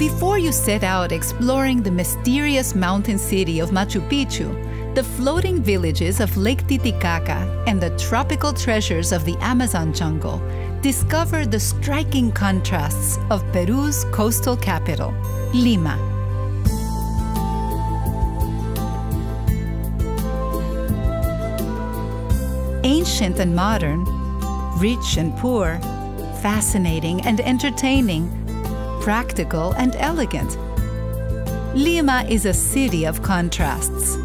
Before you set out exploring the mysterious mountain city of Machu Picchu, the floating villages of Lake Titicaca, and the tropical treasures of the Amazon jungle, discover the striking contrasts of Peru's coastal capital, Lima. Ancient and modern, rich and poor, fascinating and entertaining, practical and elegant. Lima is a city of contrasts.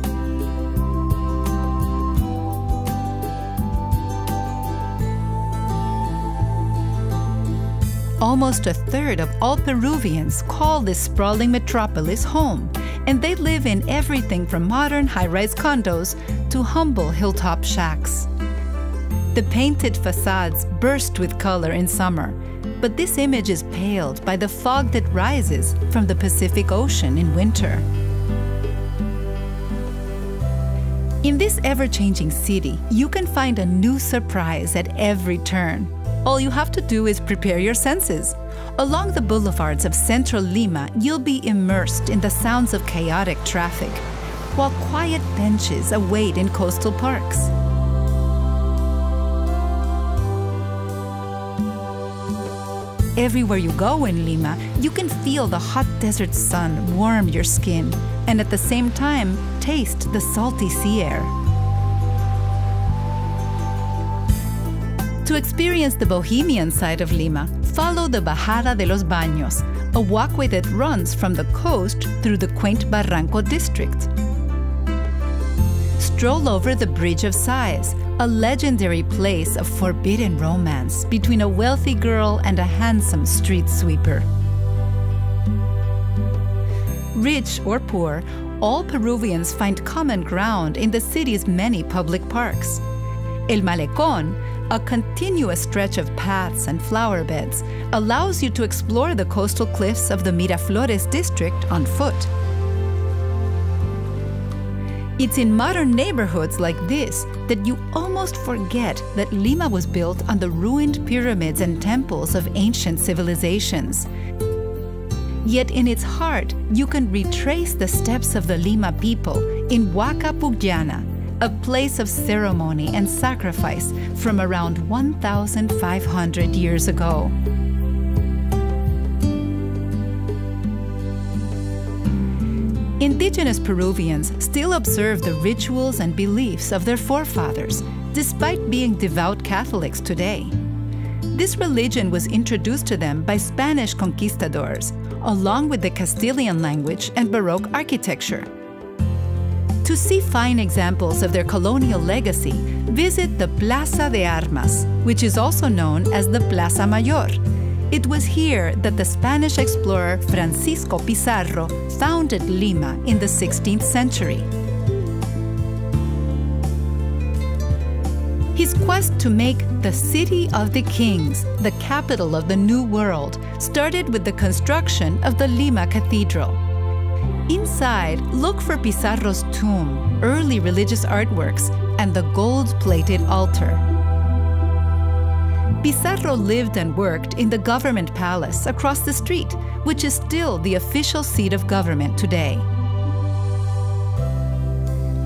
Almost a third of all Peruvians call this sprawling metropolis home, and they live in everything from modern high rise condos to humble hilltop shacks. The painted facades burst with color in summer, but this image is paled by the fog that rises from the Pacific Ocean in winter. In this ever changing city, you can find a new surprise at every turn. All you have to do is prepare your senses. Along the boulevards of central Lima, you'll be immersed in the sounds of chaotic traffic, while quiet benches await in coastal parks. Everywhere you go in Lima, you can feel the hot desert sun warm your skin and at the same time taste the salty sea air. To experience the bohemian side of Lima, follow the Bajada de los Baños, a walkway that runs from the coast through the quaint Barranco district. Stroll over the Bridge of Sighs, a legendary place of forbidden romance between a wealthy girl and a handsome street sweeper. Rich or poor, all Peruvians find common ground in the city's many public parks. El Malecón, a continuous stretch of paths and flower beds, allows you to explore the coastal cliffs of the Miraflores district on foot. It's in modern neighborhoods like this that you almost forget that Lima was built on the ruined pyramids and temples of ancient civilizations. Yet in its heart, you can retrace the steps of the Lima people in Huaca Pucllana, a place of ceremony and sacrifice from around 1,500 years ago. Indigenous Peruvians still observe the rituals and beliefs of their forefathers, despite being devout Catholics today. This religion was introduced to them by Spanish conquistadors, along with the Castilian language and Baroque architecture. To see fine examples of their colonial legacy, visit the Plaza de Armas, which is also known as the Plaza Mayor. It was here that the Spanish explorer Francisco Pizarro founded Lima in the 16th century. His quest to make the City of the Kings the capital of the New World started with the construction of the Lima Cathedral. Inside, look for Pizarro's tomb, early religious artworks, and the gold plated altar. Pizarro lived and worked in the government palace across the street, which is still the official seat of government today.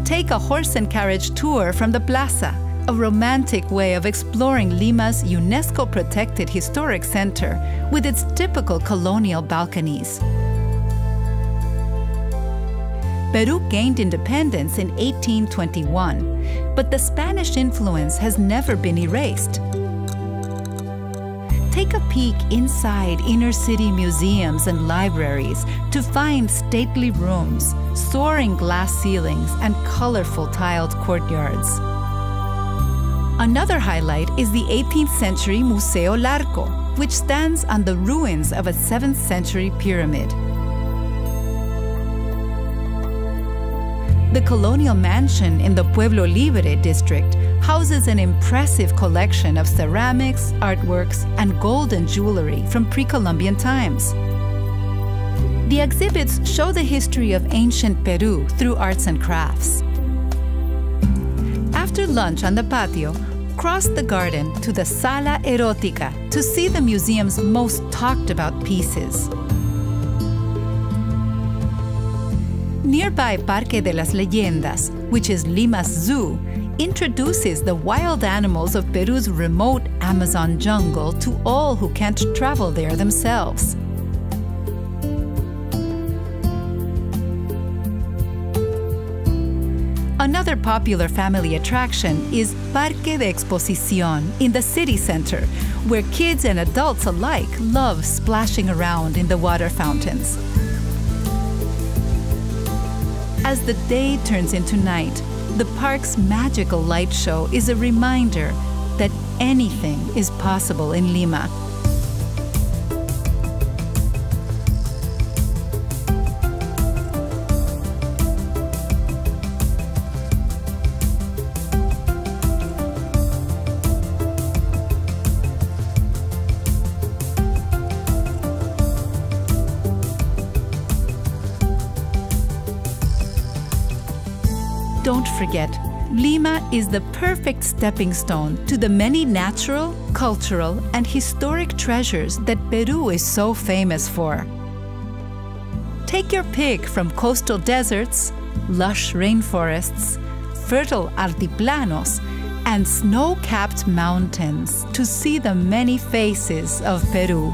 Take a horse and carriage tour from the plaza, a romantic way of exploring Lima's UNESCO protected historic center with its typical colonial balconies. Peru gained independence in 1821, but the Spanish influence has never been erased. Take a peek inside inner city museums and libraries to find stately rooms, soaring glass ceilings, and colorful tiled courtyards. Another highlight is the 18th century Museo Larco, which stands on the ruins of a 7th century pyramid. The colonial mansion in the Pueblo Libre district houses an impressive collection of ceramics, artworks, and golden jewelry from pre Columbian times. The exhibits show the history of ancient Peru through arts and crafts. After lunch on the patio, cross the garden to the Sala Erótica to see the museum's most talked about pieces. Nearby Parque de las Leyendas, which is Lima's zoo, introduces the wild animals of Peru's remote Amazon jungle to all who can't travel there themselves. Another popular family attraction is Parque de Exposición in the city center, where kids and adults alike love splashing around in the water fountains. As the day turns into night, the park's magical light show is a reminder that anything is possible in Lima. Don't forget, Lima is the perfect stepping stone to the many natural, cultural, and historic treasures that Peru is so famous for. Take your pick from coastal deserts, lush rainforests, fertile altiplanos, and snow capped mountains to see the many faces of Peru.